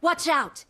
Watch out!